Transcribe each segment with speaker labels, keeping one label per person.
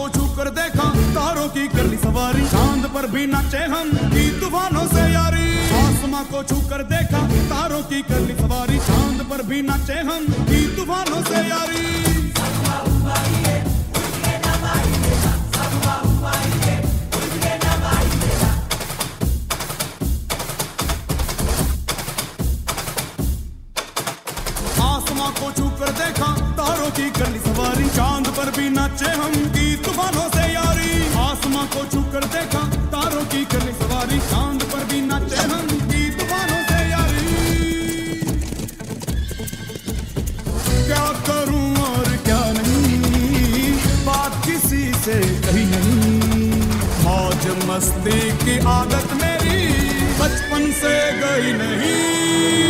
Speaker 1: को छू कर देखा, तारों की कर सवारी। चाँद पर भी नाचे हम की तूफानों से यारी। आसमां को छू कर देखा, तारों की कर सवारी। चाँद पर भी नाचे हम की तूफानों से यारी। आसमां को छू कर देखा, तारों की कर सवारी। चाँद पर भी नाचे हम मस्ती की आदत मेरी बचपन से गई नहीं।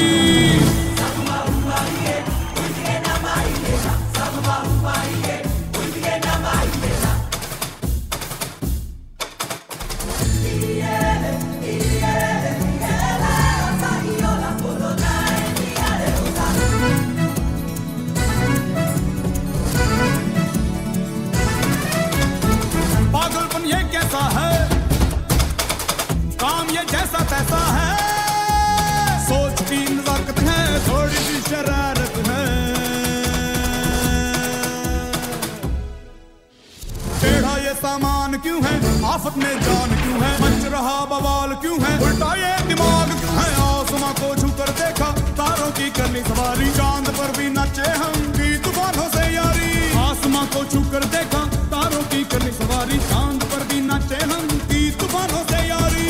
Speaker 1: आफत में जान क्यों है? मच रहा बवाल क्यों है? उल्टा ये दिमाग क्यों है? आसमां को छू कर देखा, तारों की करनी सवारी। चाँद पर भी नाचे हम की तूफानों से यारी। आसमां को छू कर देखा, तारों की करनी सवारी। चाँद पर भी नाचे हम की तूफानों से यारी।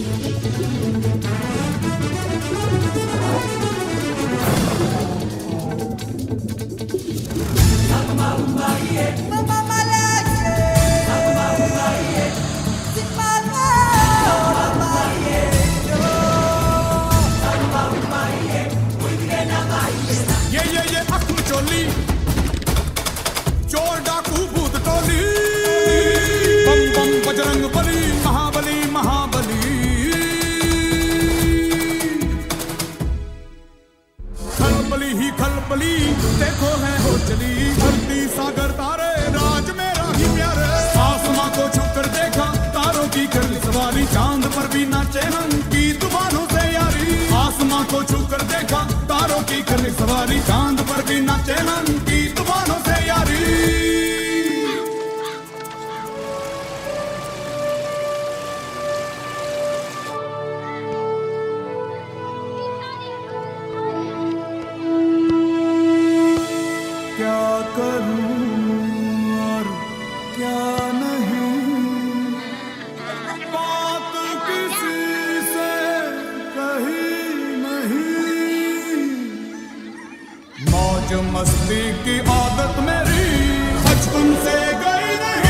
Speaker 1: ये खलबली देखो है हो चली धरती सागर तारे, राज मेरा ही प्यारे। आसमां को छू कर देखा, तारों की कर सवारी। चाँद पर भी नाचे हम की तूफानों से यारी। आसमां को छू कर देखा, तारों की कर सवारी। चाँद मौज मस्ती की आदत मेरी, बचपन से गई नहीं।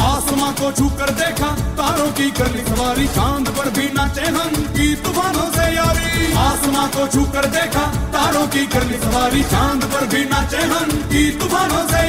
Speaker 1: आसमां को छू कर देखा, तारों की कर ली सवारी, चाँद पर भी नाचे हम की तूफानों से यारी। आसमां को छू कर देखा, तारों की कर ली सवारी, चाँद पर भी नाचे हम की तूफानों से